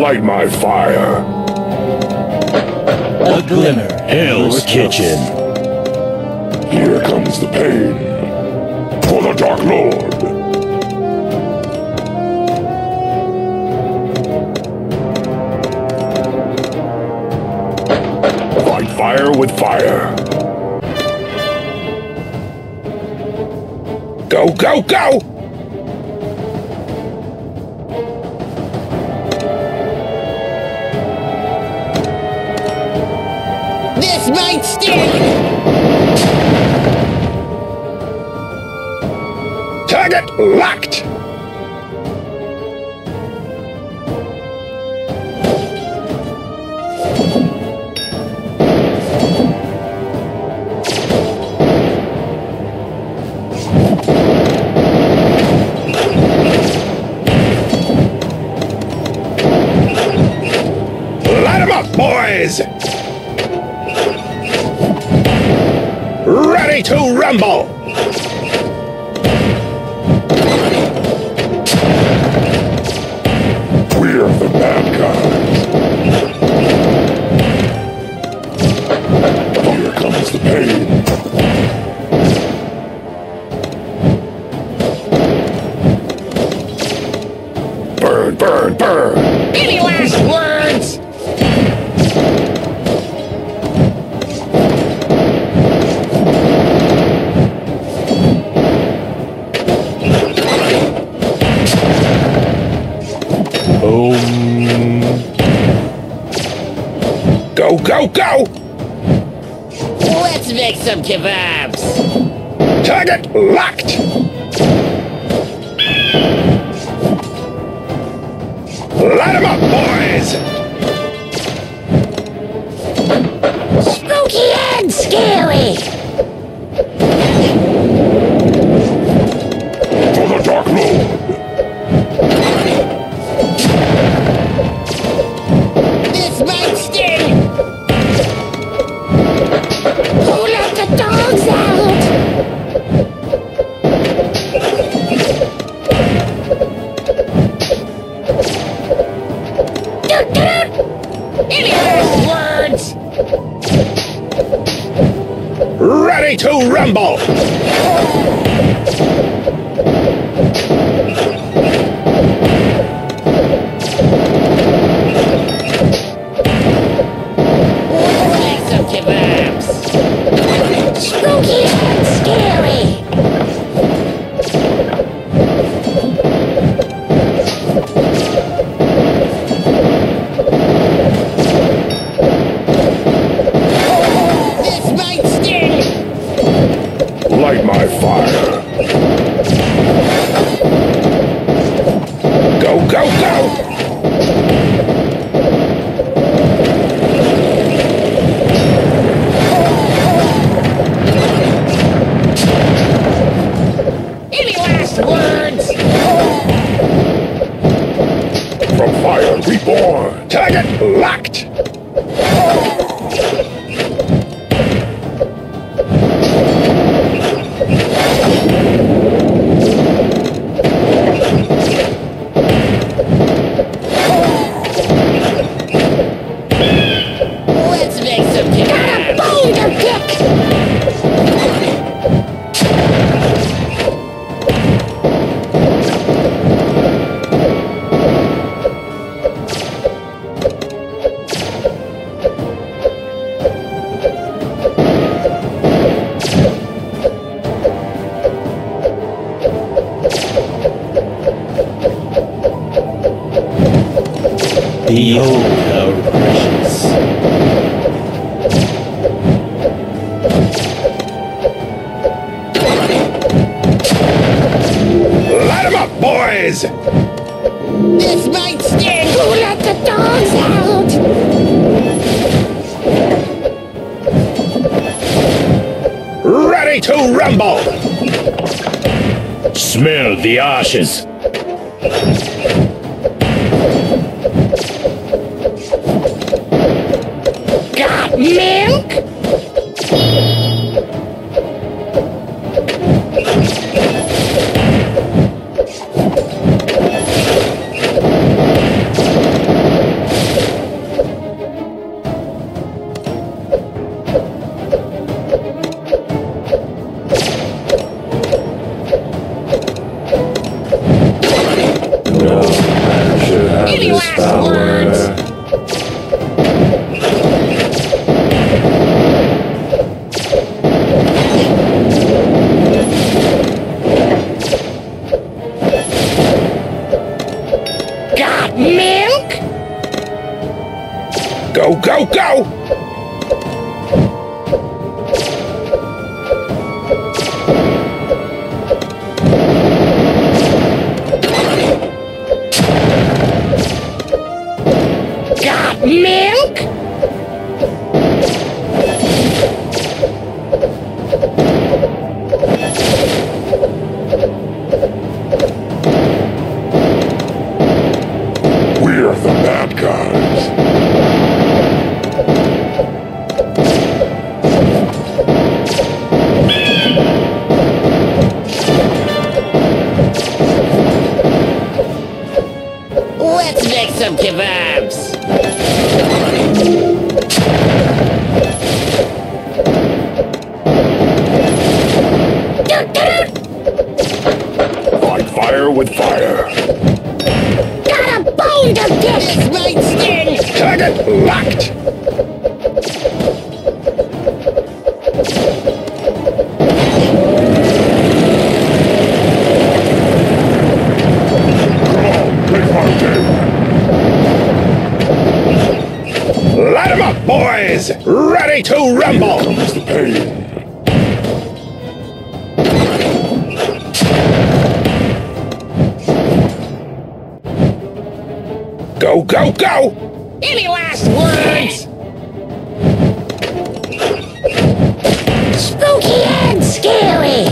Light my fire. A glimmer. Hell's Kitchen. Here comes the pain for the Dark Lord. Fight fire with fire. Go, go, go! This might! Target locked! Ready kebabs! Target locked! From fire reborn! Target locked! Behold how precious. Boys! This might sting! Who let the dogs out? Ready to rumble! Smell the ashes. Go, Make some kebabs. Fight fire with fire. Got a bone to pick. This might sting. Target locked! Ready to rumble! Comes the pain. Go, go, go! Any last words? Spooky and scary.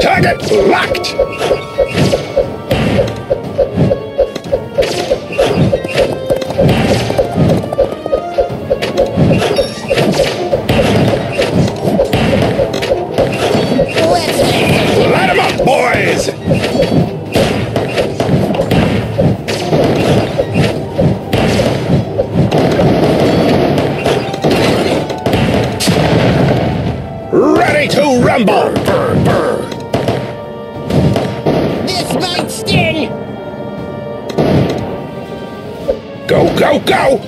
Target locked! Ready to rumble! Burn, burn. This might sting. Go, go, go!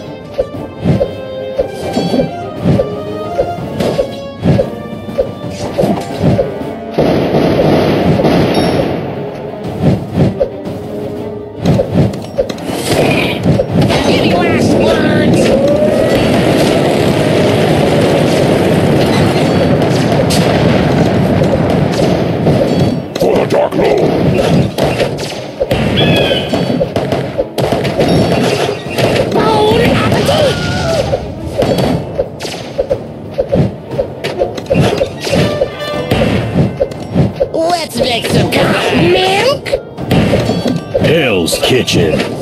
Let's make some milk. Hell's Kitchen.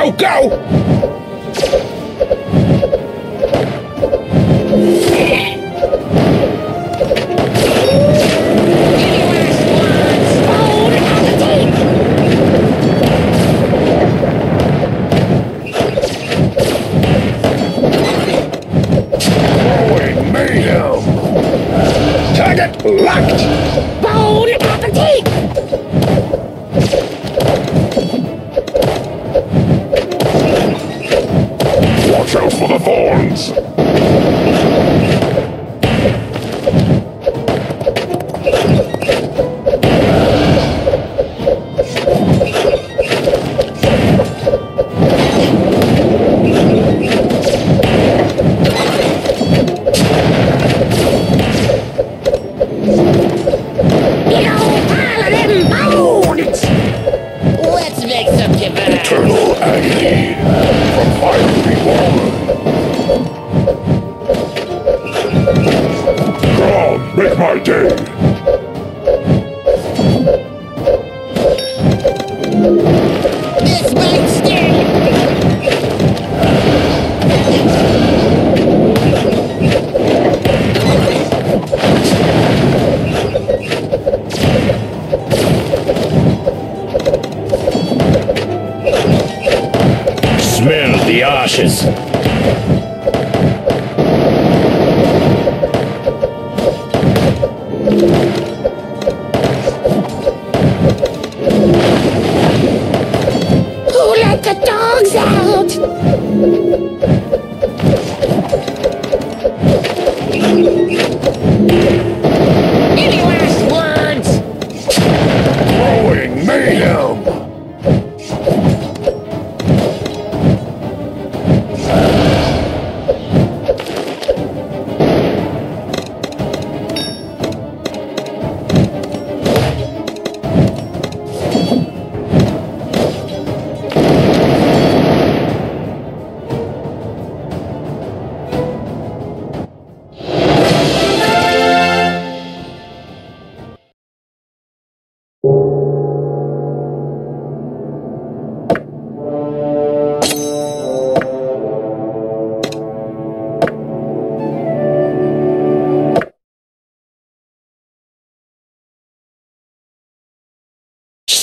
Go, go,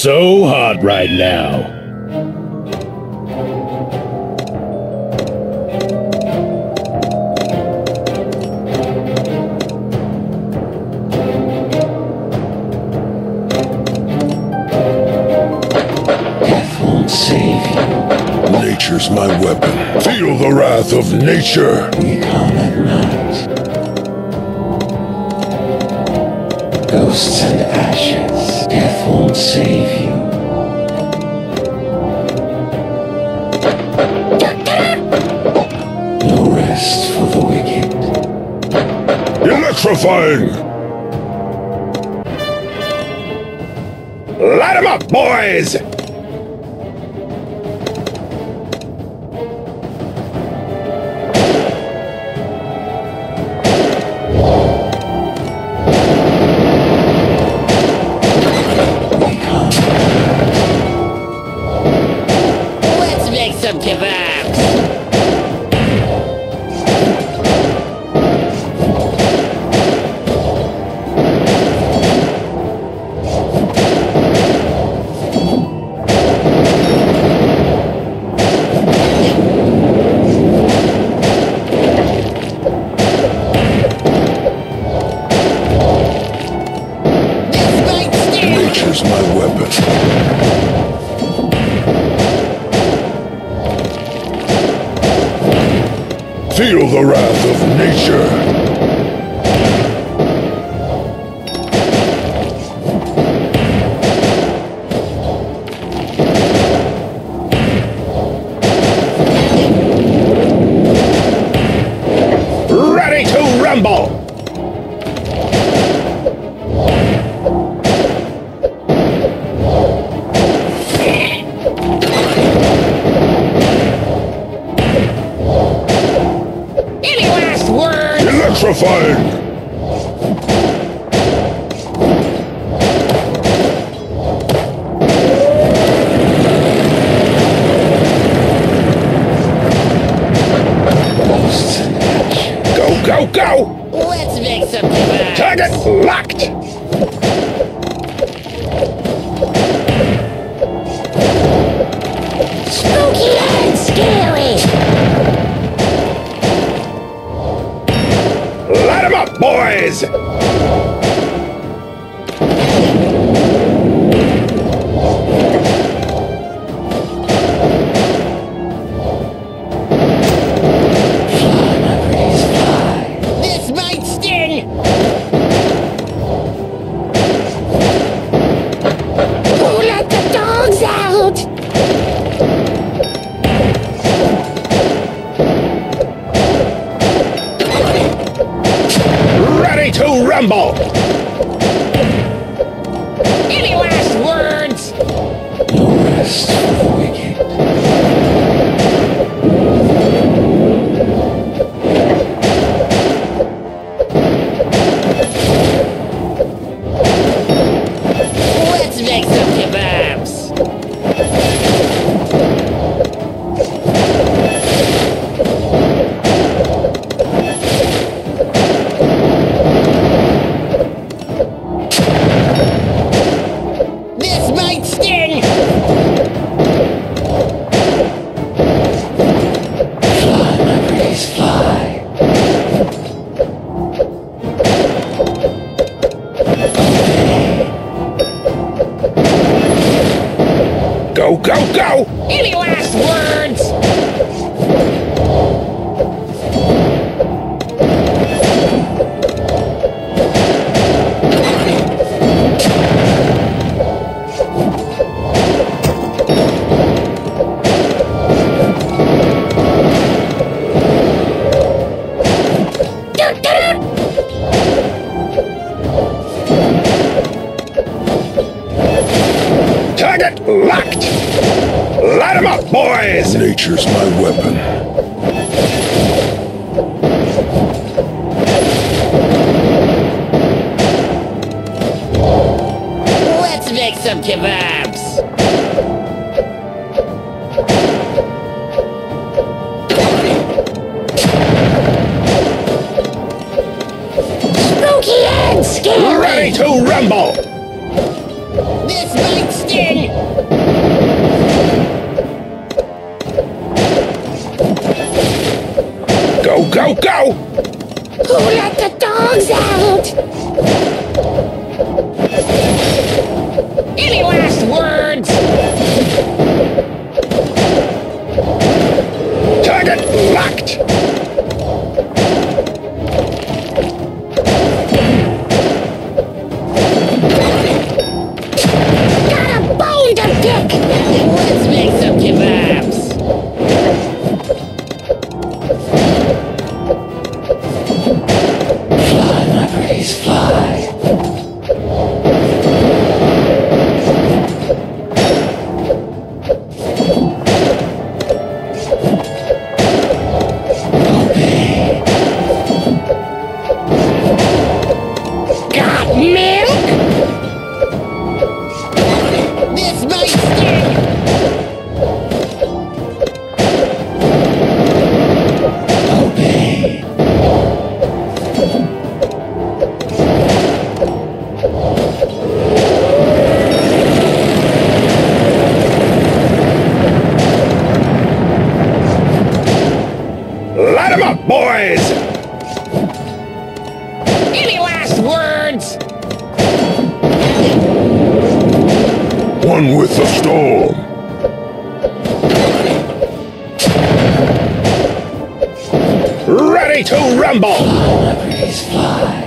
So hot right now. won't save you. Nature's my weapon. Feel the wrath of nature. We come at night. Ghosts and ashes. Death won't save you. No rest for the wicked. Electrifying. Light 'em up, boys! Nature's my weapon. Feel the wrath of nature. petrified! to rumble! This might sting! Go, go, go! Who let the dogs out? boys! Any last words? One with the storm. Ready to rumble! Fly.